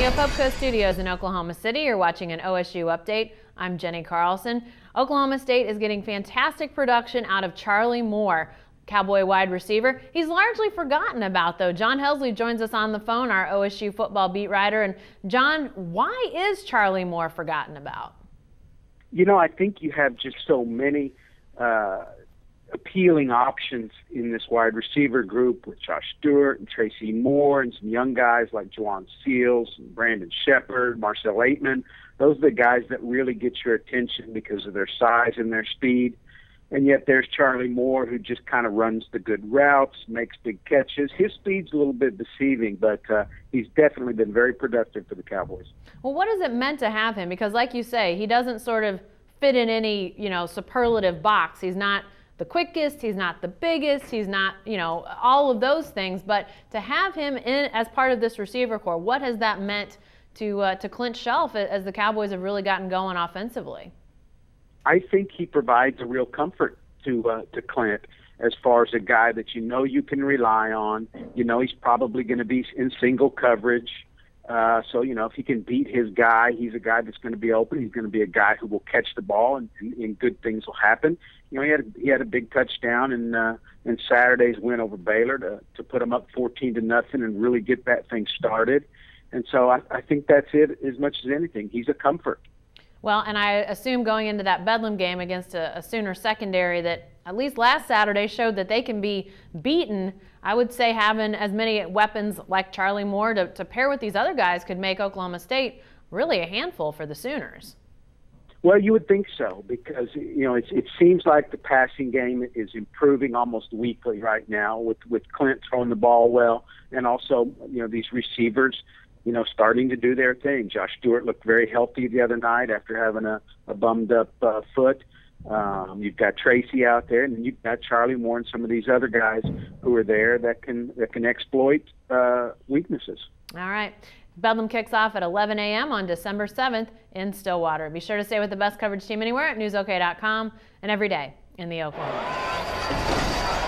the OPUBCO Studios in Oklahoma City, you're watching an OSU update. I'm Jenni Carlson. Oklahoma State is getting fantastic production out of Charlie Moore, Cowboy wide receiver. He's largely forgotten about, though. John Helsley joins us on the phone, our OSU football beat writer. And John, why is Charlie Moore forgotten about? You know, I think you have just so many uh, appealing options in this wide receiver group with Josh Stewart and Tracy Moore and some young guys like Jhajuan Seales and Brandon Sheperd, Marcel Ateman. Those are the guys that really get your attention because of their size and their speed. And yet there's Charlie Moore who just kind of runs the good routes, makes big catches. His speed's a little bit deceiving, but uh, he's definitely been very productive for the Cowboys. Well, what has it meant to have him? Because like you say, he doesn't sort of fit in any, you know, superlative box. He's not – the quickest, he's not the biggest, he's not, you know, all of those things. But to have him in as part of this receiver corps, what has that meant to uh, to Clint Chelf as the Cowboys have really gotten going offensively? I think he provides a real comfort to uh, to Clint as far as a guy that you know you can rely on. You know he's probably going to be in single coverage. Uh, so you know if he can beat his guy, he's a guy that's going to be open. He's going to be a guy who will catch the ball, and, and, and good things will happen you know, he had he had a big touchdown in uh, in Saturday's win over Baylor to to put them up 14 to nothing and really get that thing started. And so I, I think that's it as much as anything. He's a comfort. Well, and I assume going into that Bedlam game against a, a Sooner secondary that at least last Saturday showed that they can be beaten. I would say having as many weapons like Charlie Moore to, to pair with these other guys could make Oklahoma State really a handful for the Sooners. Well, you would think so because you know it, it seems like the passing game is improving almost weekly right now with with Clint throwing the ball well, and also you know these receivers, you know, starting to do their thing. Josh Stewart looked very healthy the other night after having a, a bummed up uh, foot. Um, you've got Tracy out there, and you've got Charlie Moore and some of these other guys who are there that can that can exploit uh, weaknesses. All right. Bedlam kicks off at 11 a.m. on December 7th in Stillwater. Be sure to stay with the best coverage team anywhere at newsok.com and every day in the Oklahoman.